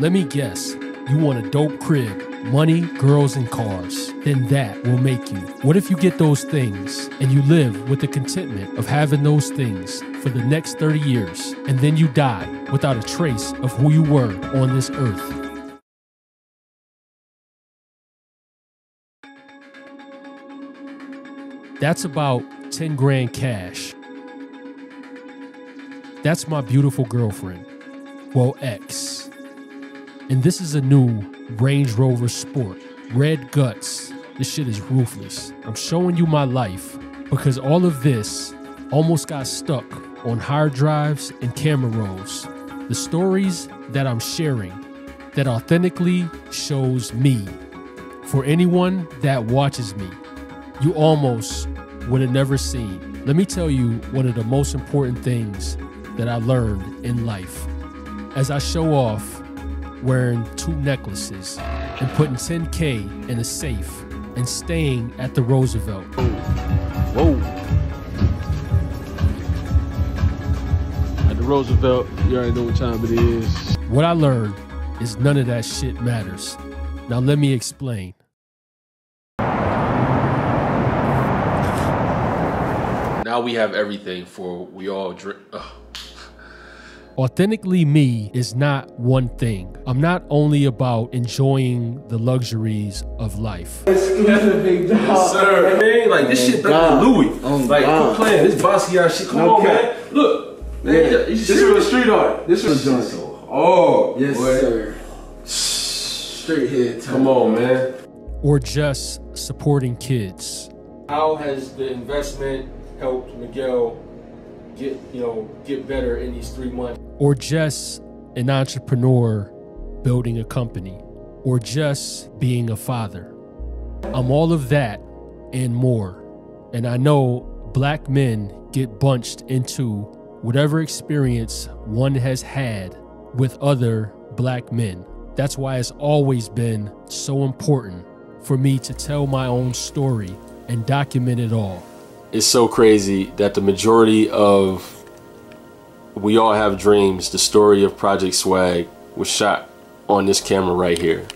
Let me guess. You want a dope crib, money, girls, and cars. Then that will make you. What if you get those things and you live with the contentment of having those things for the next 30 years and then you die without a trace of who you were on this earth? That's about 10 grand cash. That's my beautiful girlfriend. Well, ex. And this is a new Range Rover Sport. Red guts. This shit is ruthless. I'm showing you my life because all of this almost got stuck on hard drives and camera rolls. The stories that I'm sharing that authentically shows me. For anyone that watches me, you almost would have never seen. Let me tell you one of the most important things that I learned in life. As I show off wearing two necklaces and putting 10K in a safe and staying at the Roosevelt. Whoa. At the Roosevelt, you already know what time it is. What I learned is none of that shit matters. Now let me explain. Now we have everything for we all drink. Authentically me is not one thing. I'm not only about enjoying the luxuries of life. Yes, sir. Man, like this shit better than Louis. Oh, like, God. quit playing this bossy ass shit. Come No on, cap. man. Look, man, Yeah. you- you This serious? was street art. This was Shit joint. so hard. Yes, boy. sir. Straight head. Come on, man. Or just supporting kids. How has the investment helped Miguel get, you know, get better in these three months? Or just an entrepreneur building a company. Or just being a father. I'm all of that and more. And I know black men get bunched into whatever experience one has had with other black men. That's why it's always been so important for me to tell my own story and document it all. It's so crazy that the majority of We All Have Dreams, the story of Project Swag, was shot on this camera right here.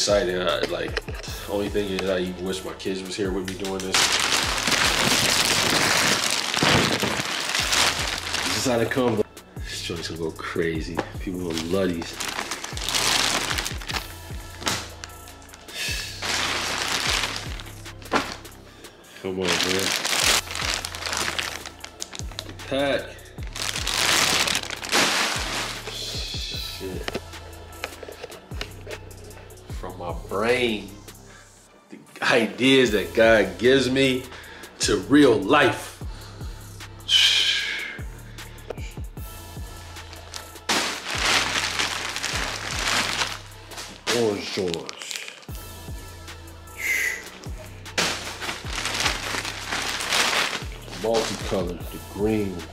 Exciting. I, like, only thing is, I even wish my kids was here with me doing this. This is how they come. This joint's gonna go crazy. People gonna love these. Come on, man. Pack. Shit. My brain, the ideas that God gives me to real life. Orange joints. Multicolored, the green with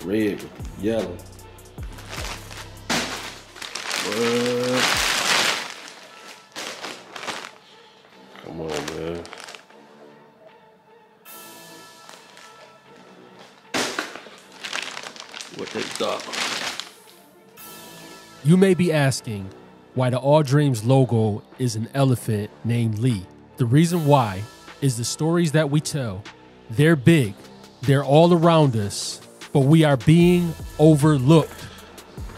the red with the yellow. What? What they got? You may be asking why the All Dreams logo is an elephant named Lee. The reason why is the stories that we tell. They're big, they're all around us, but we are being overlooked.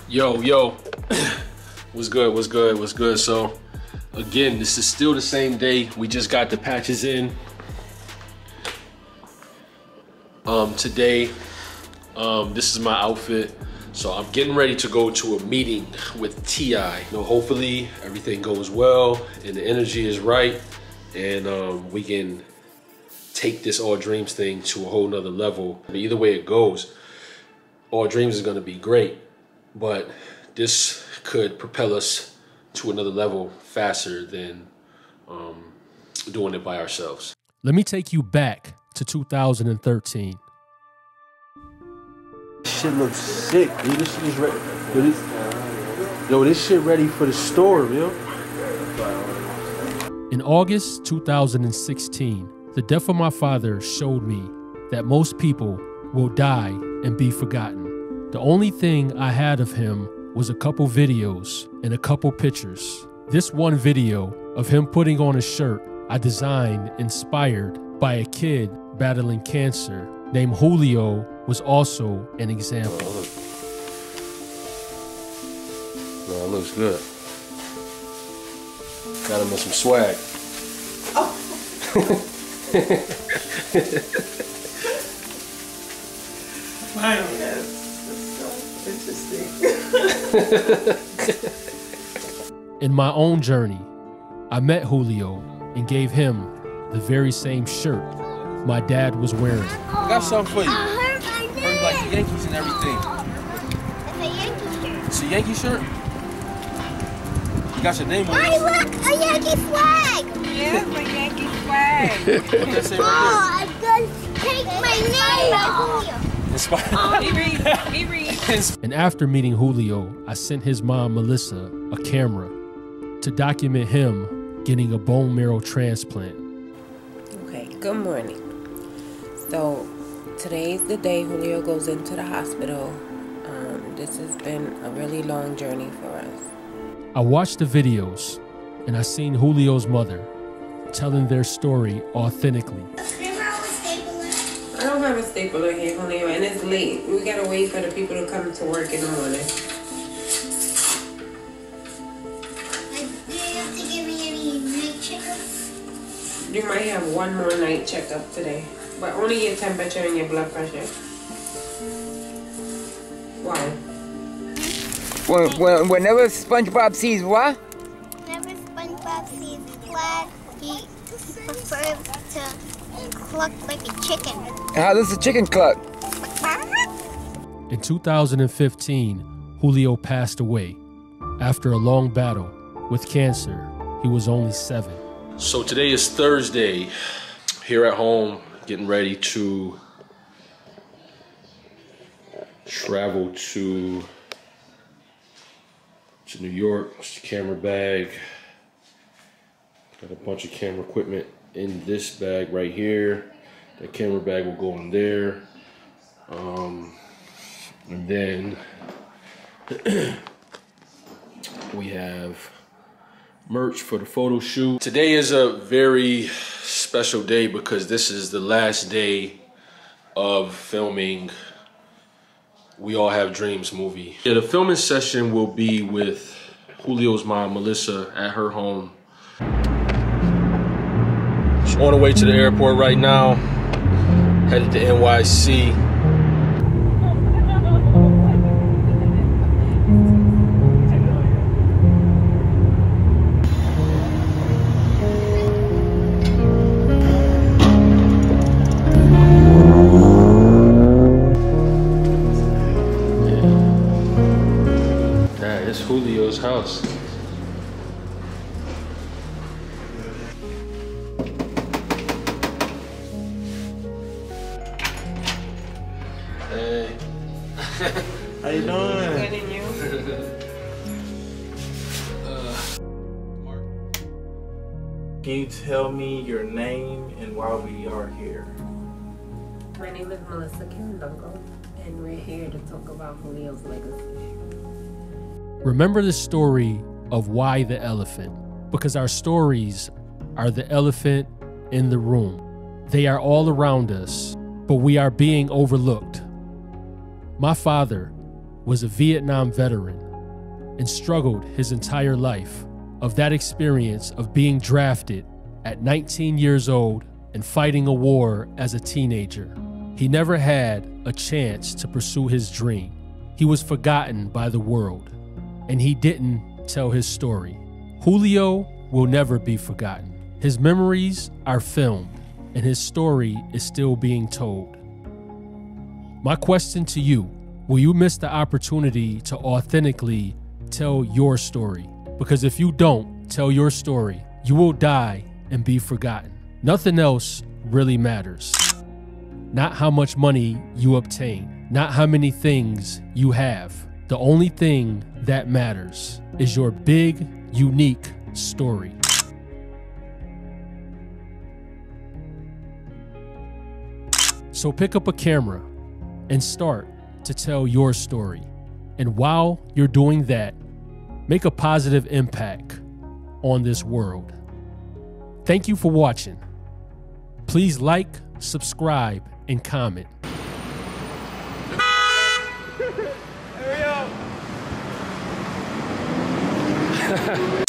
Yo, yo. what's good? What's good? What's good? So, again, this is still the same day. We just got the patches in. Um, today, um, this is my outfit. So I'm getting ready to go to a meeting with Ti. You know, hopefully everything goes well and the energy is right, and um, we can take this All Dreams thing to a whole nother level. Either way it goes, All Dreams is gonna be great, but this could propel us to another level faster than um, doing it by ourselves. Let me take you back to 2013. Shit looks sick, dude. This shit is ready. Yo, this, yo, this shit ready for the store, yo. In August 2016, the death of my father showed me that most people will die and be forgotten. The only thing I had of him was a couple videos and a couple pictures. This one video of him putting on a shirt I designed inspired by a kid battling cancer named Julio was also an example. No, it looks good. Got him with some swag. Oh! In my own journey, I met Julio and gave him the very same shirt my dad was wearing. I got something for you. I hurt my Heard leg. like the Yankees and everything. It's a Yankee shirt. It's a Yankee shirt. You got your name on it. it. look, a Yankee flag. Yes, a Yankee flag. What that Oh, right I'm gonna take my name. there? Inspired. Oh, he reads. He reads. And after meeting Julio, I sent his mom, Melissa, a camera to document him getting a bone marrow transplant. Okay, good morning. So, today's the day Julio goes into the hospital. Um, this has been a really long journey for us. I watched the videos and I seen Julio's mother telling their story authentically. I don't have a stapler here, Julio, and it's late. We gotta wait for the people to come to work in the morning. Do you have to give me any night checkups? You might have one more night checkup today, but only your temperature and your blood pressure. Why? When, when, whenever SpongeBob sees what? Whenever SpongeBob sees flag, he prefers to cluck like a chicken. How does the chicken cluck? In 2015, Julio passed away after a long battle with cancer. He was only seven. So today is Thursday. Here at home, getting ready to travel to to New York. It's the camera bag. Got a bunch of camera equipment in this bag right here. That camera bag will go in there. Um, and then we have merch for the photo shoot. Today is a very special day because this is the last day of filming We All Have Dreams movie. Yeah, the filming session will be with Julio's mom, Melissa, at her home. On the way to the airport right now, headed to NYC. Hey. How you doing? Good in you? Uh, Can you tell me your name and why we are here? My name is Melissa Caranduncle, and we're here to talk about Julio's legacy. Remember the story of why the elephant, because our stories are the elephant in the room. They are all around us, but we are being overlooked. My father was a Vietnam veteran and struggled his entire life of that experience of being drafted at 19 years old and fighting a war as a teenager. He never had a chance to pursue his dream. He was forgotten by the world, and he didn't tell his story. Julio will never be forgotten. His memories are filmed, and his story is still being told. My question to you will you miss the opportunity to authentically tell your story? Because if you don't tell your story, you will die and be forgotten. Nothing else really matters. Not how much money you obtain, not how many things you have. The only thing that matters is your big, unique story. So pick up a camera and start to tell your story. And while you're doing that, make a positive impact on this world. Thank you for watching. Please like, subscribe, and comment. Hurry up!